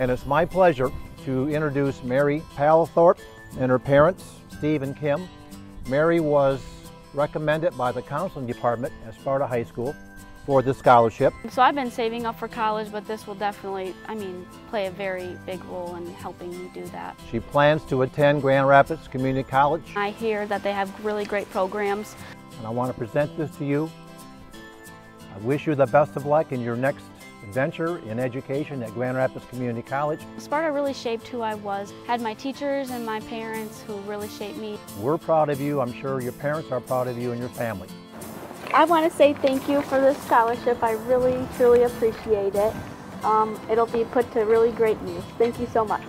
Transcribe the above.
And it's my pleasure to introduce Mary Palethorpe and her parents, Steve and Kim. Mary was recommended by the counseling department at Sparta High School for the scholarship. So I've been saving up for college, but this will definitely, I mean, play a very big role in helping me do that. She plans to attend Grand Rapids Community College, I hear that they have really great programs. and I want to present this to you. I wish you the best of luck in your next adventure in education at Grand Rapids Community College. Sparta really shaped who I was. Had my teachers and my parents who really shaped me. We're proud of you. I'm sure your parents are proud of you and your family. I want to say thank you for this scholarship. I really, truly appreciate it. Um, it'll be put to really great use. Thank you so much.